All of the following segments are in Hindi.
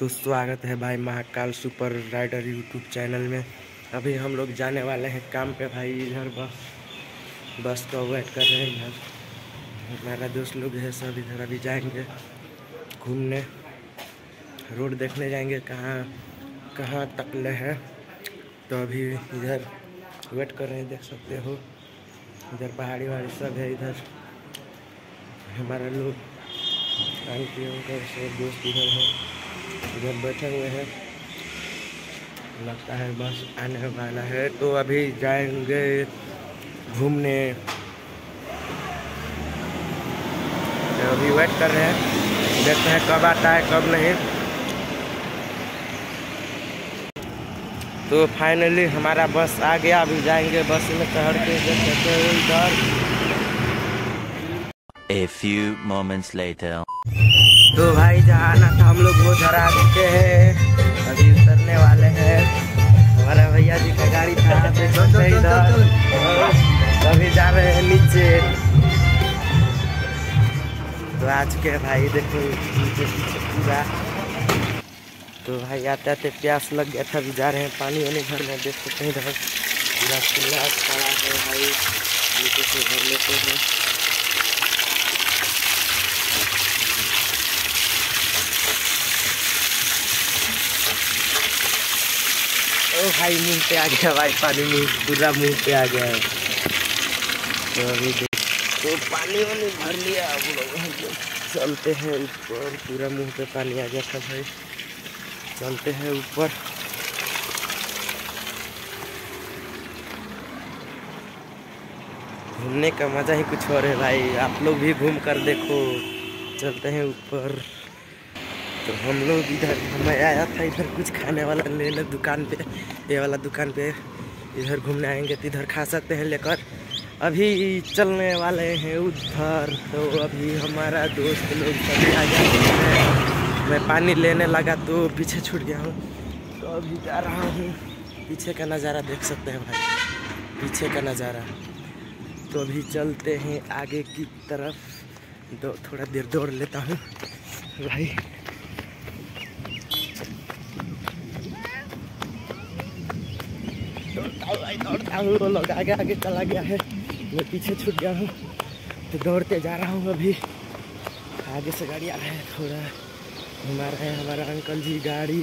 तो स्वागत है भाई Mahakal super rider YouTube channel में। अभी हम लोग जाने वाले हैं काम पे भाई, इधर बस बस का वेट कर रहे हैं इधर। हमारा दोस्त लोग है सब इधर, अभी जाएँगे घूमने। रोड देखने जाएँगे कहाँ कहाँ तकले है। तो अभी इधर वेट कर रहे हैं, देख सकते हो। इधर पहाड़ी वहाड़ी सब है इधर। हमारा लोग, आंटी सब दोस्त इधर है। इधर बैठे हुए हैं। लगता है बस आने वाला है। तो अभी जाएँगे घूमने। तो अभी वेट कर रहे हैं। देखते हैं कब आता है, कब नहीं। तो फाइनली हमारा बस आ गया। अभी जाएँगे बस में चढ़ के। देख सकते हो इधर। A few moments later. तो भाई जहाँ आना था हम लोग वो उधर आ चुके हैं। अभी उतरने वाले हैं। हमारा भैया जी का गाड़ी था हैं अभी जा रहे हैं नीचे। तो आ चुके हैं भाई देखो नीचे पीछे पूरा। तो भाई आते आते प्यास लग गया था अभी जा रहे हैं पानी वानी भरने। देख सकते हैं इधर। पूरा खुला खड़ा है भाई। नीचे से भर लेते हैं। भाई मुँह पे आ गया, भाई पानी मुँह, पूरा मुँह पे आ गया है। तो अभी तो पानी वानी भर लिया हम लोग चलते हैं ऊपर, पूरा मुँह पे पानी आ गया था भाई। चलते हैं ऊपर। घूमने का मज़ा ही कुछ और है भाई, आप लोग भी घूम कर देखो। चलते हैं ऊपर। तो हम लोग इधर मैं आया था इधर कुछ खाने वाला ले लेने दुकान पे। ये वाला दुकान पे इधर घूमने आएँगे तो इधर खा सकते हैं लेकर। अभी चलने वाले हैं उधर तो अभी हमारा दोस्त लोग सभी आ गया। मैं पानी लेने लगा तो पीछे छूट गया हूँ। तो अभी जा रहा हूँ। पीछे का नज़ारा देख सकते हैं भाई। पीछे का नज़ारा। तो अभी चलते हैं आगे की तरफ़। दो, थोड़ा देर दौड़ लेता हूँ। भाई दौड़ता हूँ, वो लोग आगे आगे चला गया है। मैं पीछे छूट गया हूँ तो दौड़ते जा रहा हूँ अभी। आगे से गाड़ी आ रहा है, थोड़ा घुमा रहे हैं हमारा अंकल जी गाड़ी।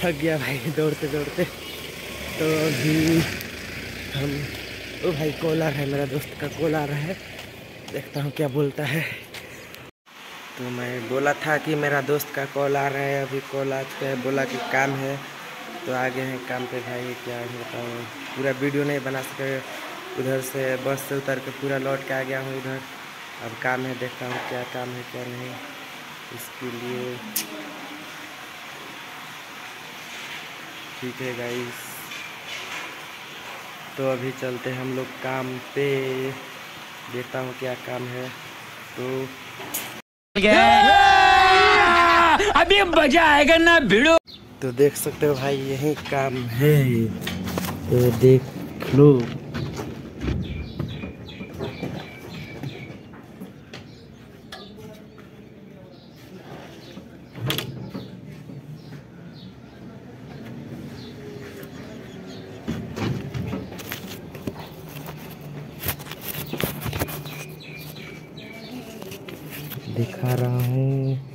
थक गया भाई, दौड़ते दौड़ते। तो अभी हम, ओ भाई कॉल आ रहा है, मेरा दोस्त का कॉल आ रहा है। देखता हूँ क्या बोलता है। तो मैं बोला था कि मेरा दोस्त का कॉल आ रहा है, अभी कॉल आ चुका है बोला कि काम है। तो आगे हैं, काम पे भाई, क्या बताऊँ। पूरा वीडियो नहीं बना सके। उधर से बस से उतर के पूरा लौट के आ गया हूँ इधर। अब काम है, देखता हूँ क्या काम है, क्या नहीं। इसके लिए ठीक है गाइस तो अभी चलते हैं हम लोग काम पे। देखता हूँ क्या काम है। तो अभी मज़ा आएगा ना, भिड़ो। तो देख सकते हो भाई यही काम है। तो देख लो दिखा रहा हूँ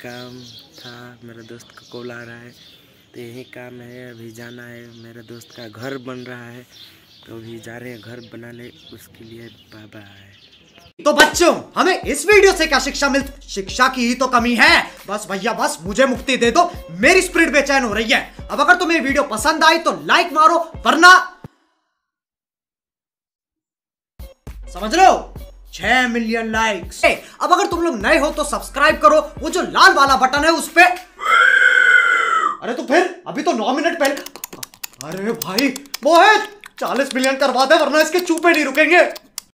काम था, मेरा दोस्त का कॉल आ रहा है तो यही काम है, अभी जाना है, मेरे दोस्त का घर बन रहा है तो अभी जा रहे हैं घर बनाने, उसके लिए बाबा है। तो बच्चों, हमें इस वीडियो से क्या शिक्षा मिल, शिक्षा की ही तो कमी है। बस भैया, बस मुझे मुक्ति दे दो, मेरी स्प्रिट बेचैन हो रही है। अब अगर तुम्हें वीडियो पसंद आई तो लाइक मारो, वरना समझ हो? छह मिलियन लाइक्स अब अगर तुम लोग नए हो तो सब्सक्राइब करो। वो जो लाल वाला बटन है, उस पे अरे तो फिर, अभी तो नौ मिनट पहले अरे भाई, मोहित, चालीस मिलियन करवा दे, वरना इसके चूपे नहीं रुकेंगे।